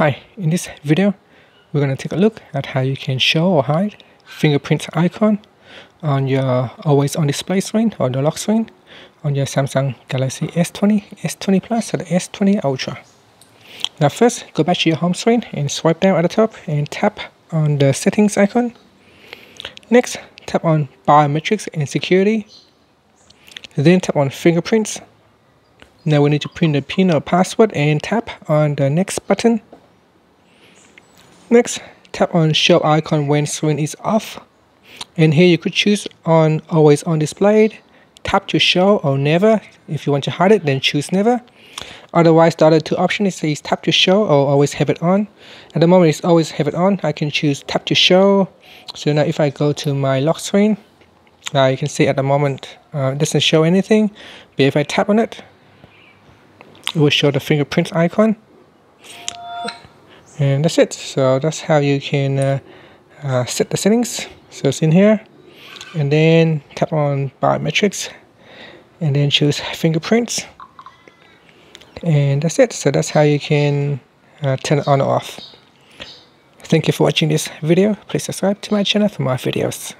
Hi, in this video, we're going to take a look at how you can show or hide fingerprint icon on your always on display screen or the lock screen on your Samsung Galaxy S20, S20 Plus or the S20 Ultra. Now first, go back to your home screen and swipe down at the top and tap on the settings icon. Next, tap on biometrics and security. Then tap on fingerprints. Now we need to print the PIN or password and tap on the next button. Next, tap on show icon when screen is off. And here you could choose on always on displayed, tap to show or never. If you want to hide it, then choose never. Otherwise, the other two options is tap to show or always have it on. At the moment, it's always have it on. I can choose tap to show. So now if I go to my lock screen, uh, you can see at the moment uh, it doesn't show anything. But if I tap on it, it will show the fingerprint icon and that's it. So that's how you can uh, uh, set the settings. So it's in here. And then tap on biometrics. And then choose fingerprints. And that's it. So that's how you can uh, turn it on or off. Thank you for watching this video. Please subscribe to my channel for more videos